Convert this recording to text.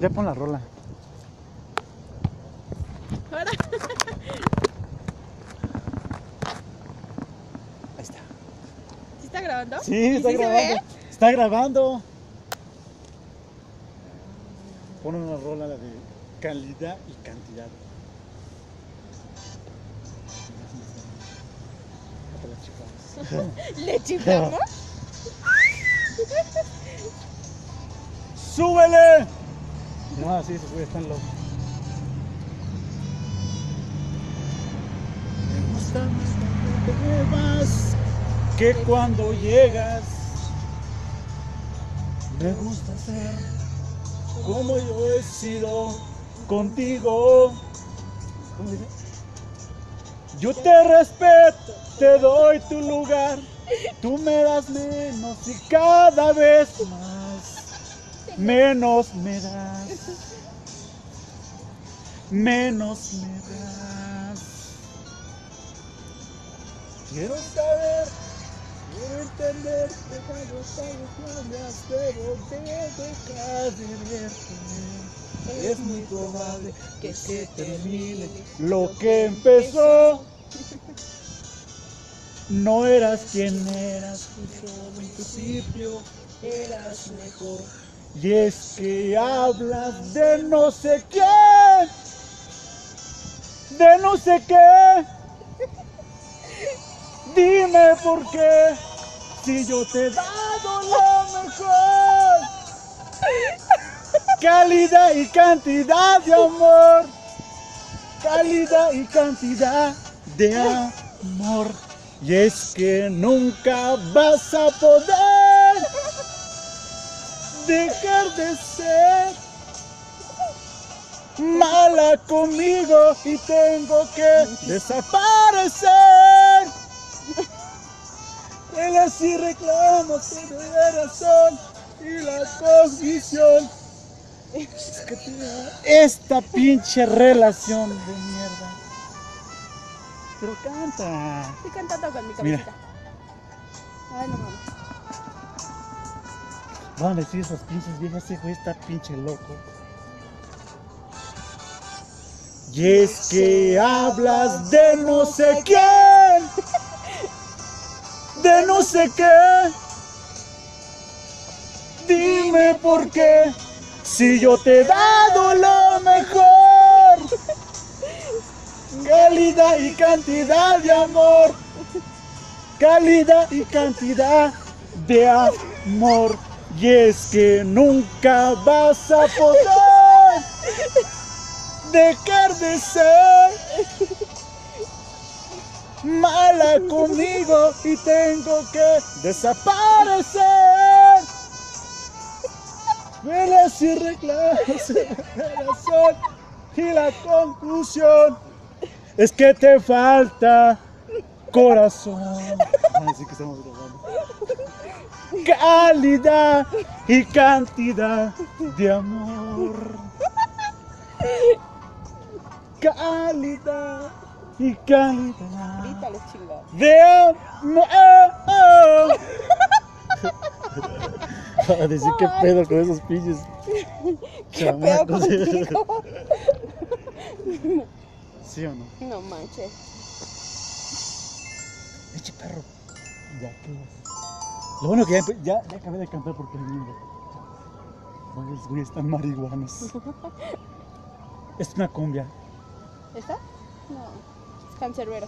Ya pon la rola. Ahora. Ahí está. ¿Sí está grabando? Sí, ¿Y está sí se grabando. ve? Está grabando. Pon una rola de calidad y cantidad. ¿Le chiflamos? ¡Súbele! No, sí, se puede, están locos. Me gusta más cuando te vas que cuando llegas. Me gusta ser como yo he sido contigo. ¿Cómo dice? Yo te respeto, te doy tu lugar. Tú me das menos y cada vez más, menos me das. Menos me das. Quiero saber, quiero entender que cuando salgas debo de dejar de verte. Es muy probable que se termine lo que empezó. No eras quien eras, justo en principio eras mejor. Y es que hablas de no sé quién, de no sé qué. Dime por qué, si yo te he dado lo mejor. Calidad y cantidad de amor. Calidad y cantidad de amor. Y es que nunca vas a poder de ser mala conmigo y tengo que desaparecer. Peleas y reclamos de razón y la condición. Que esta pinche relación de mierda. Pero canta. Estoy cantando con mi Mira. cabecita. Ay, no mames. Van a decir esas pinches viejas, güey está pinche loco. Y es que hablas de no sé quién, de no sé qué. Dime por qué, si yo te he dado lo mejor. Calidad y cantidad de amor. Calidad y cantidad de amor. Y es que nunca vas a poder dejar de ser mala conmigo y tengo que desaparecer. Velas y reclamos la y la conclusión es que te falta corazón. Así que estamos grabando calidad y cantidad de amor. Calidad y cantidad Grítale, chingo. de amor. A decir qué pedo con esos pinches ¿Qué pedo contigo? ¿Sí o no? No manches. Eche perro. Ya, ¿qué vas? Lo bueno que ya, ya, ya acabé de cantar porque. Oye, los güeyes están marihuanos. es una cumbia. ¿Esta? No. Es cancerbero.